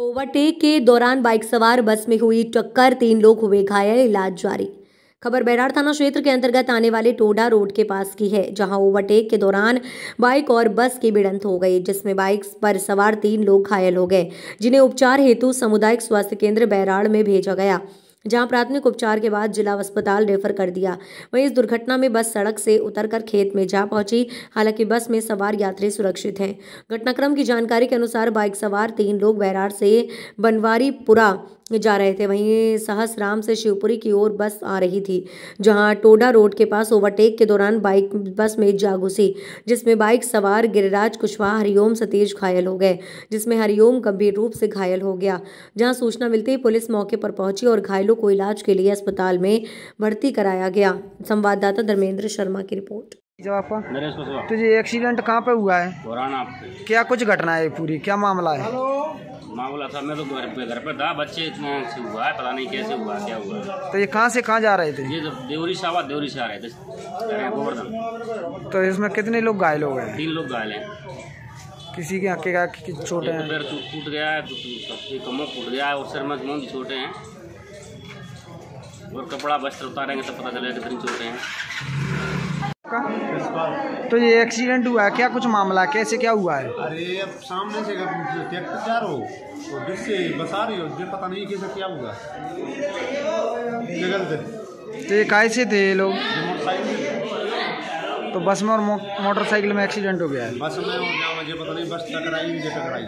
Overtake के दौरान bike सवार बस में हुई टक्कर, तीन लोग हुए घायल, इलाज जारी। खबर बैराड़ थाना क्षेत्र के अंतर्गत आने वाले टोडा रोड के पास की है, जहाँ ओवरटेक के दौरान बाइक और बस की भिड़ंत हो गई, जिसमें बाइक पर सवार तीन लोग घायल हो गए, जिन्हें उपचार हेतु सामुदायिक स्वास्थ्य केंद्र बैराड़ में भेजा गया। जहाँ प्राथमिक उपचार के बाद जिला अस्पताल रेफर कर दिया। वहीं इस दुर्घटना में बस सड़क से उतरकर खेत में जा पहुँची। हालाँकि बस में सवार यात्री सुरक्षित हैं। घटनाक्रम की जानकारी के अनुसार बाइक सवार तीन लोग बैरार से बनवारीपुरा जा रहे थे। वहीं सहसराम से शिवपुरी की ओर बस आ रही थी, जहाँ टोडा रोड के पास ओवरटेक के दौरान बाइक, बस में जा घुसी, जिसमें बाइक सवार गिरिराज कुशवाहा, हरिओम सतीश घायल हो गए, जिसमें हरिओम गंभीर रूप से घायल हो गया। जहाँ सूचना मिलते ही पुलिस मौके पर पहुँची और घायलों को इलाज के लिए अस्पताल में भर्ती कराया गया। संवाददाता धर्मेंद्र शर्मा की रिपोर्ट। जब आपका नरेश तो ये एक्सीडेंट कहाँ पे हुआ है? क्या कुछ घटना है पूरी? क्या मामला है? मामला था मैं तो घर पे घर पे था। बच्चे इतना से हुआ है पता नहीं कैसे हुआ क्या हुआ तो ये कहाँ से कहाँ जा रहे थे? ये जब देवरी से आवा देवरी से आ रहे थे। गोवर्धन। तो इसमें कितने लोग घायल हो गए? तीन लोग घायल हैं। किसी के हक्के का एक है? पैर टूट गया है एक कमर फूट गया है और सिर में भी छोटे हैं। और कपड़ा वस्त्र उतारेंगे तो पता चलेगा कितनी चोटें हैं। तो ये एक्सीडेंट हुआ है। क्या कुछ मामला कैसे क्या हुआ है? अरे अब सामने से ट्रैक्टर जा रहा हो जिससे बस आ रही हो मुझे पता नहीं कैसे क्या हुआ। तो ये कैसे थे ये लोग? तो बस में और मो, मोटरसाइकिल में एक्सीडेंट हो गया है। बस में और मुझे पता नहीं बस टकराई मुझे टकराई।